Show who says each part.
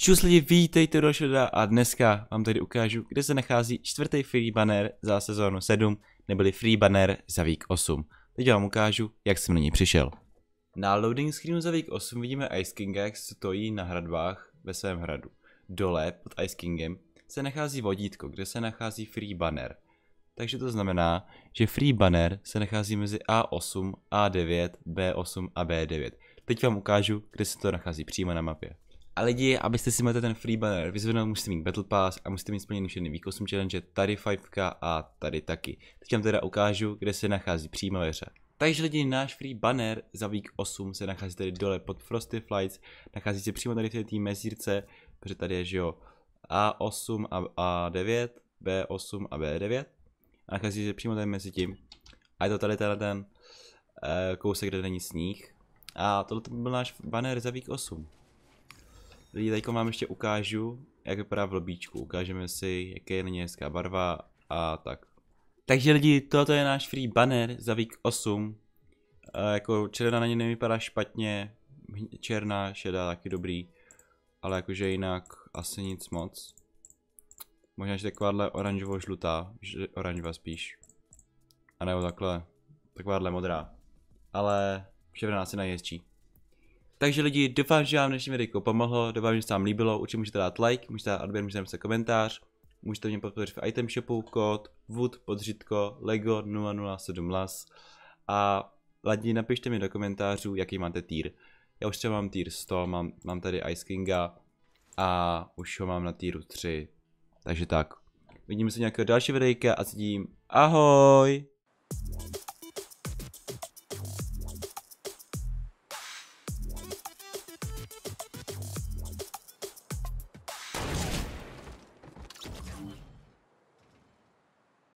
Speaker 1: Čus lidi, vítejte do videa a dneska vám tady ukážu, kde se nachází čtvrtý free banner za sezónu 7, neboli free banner za week 8. Teď vám ukážu, jak jsem na ní přišel. Na loading screenu za week 8 vidíme Ice Kinga, jak stojí na hradbách ve svém hradu. Dole pod Ice Kingem se nachází vodítko, kde se nachází free banner. Takže to znamená, že free banner se nachází mezi A8, A9, B8 a B9. Teď vám ukážu, kde se to nachází přímo na mapě. A lidi, abyste si mohli ten free banner vyzvednout, musíte mít Battle Pass a musíte mít splněný všechny 8 challenge, tady 5 a tady taky. Teď vám teda ukážu, kde se nachází přímo ve hře. Takže lidi, náš free banner za week 8 se nachází tady dole pod Frosty Flights, nachází se přímo tady v té mezírce, protože tady je, že jo, A8 a A9, B8 a B9 a nachází se přímo tady mezi tím. A je to tady tenhle ten uh, kousek, kde není sníh. A tohle byl náš banner za week 8. Lidi, teď vám ještě ukážu, jak vypadá v lobíčku. Ukážeme si, jaké je na něj hezká barva a tak. Takže lidi, toto je náš free banner za week 8. E, jako černá na ně nevypadá špatně, černá, šedá taky dobrý. Ale jakože jinak asi nic moc. Možná, že takováhle oranžovo-žlutá, oranžová spíš. A nebo takhle, takováhle modrá. Ale červená asi nejhezčí. Takže lidi, doufám, že vám dnešní video pomohlo, doufám, že se vám líbilo, určitě můžete dát like, můžete dát odběr, můžete napsat komentář, můžete mě podpořit v item shopu, kód wood podřitko lego 007 las a lidi napište mi do komentářů, jaký máte týr. Já už třeba mám týr 100, mám, mám tady Ice Kinga a už ho mám na týru 3, takže tak. Vidíme se nějakého další videjka a s tím ahoj!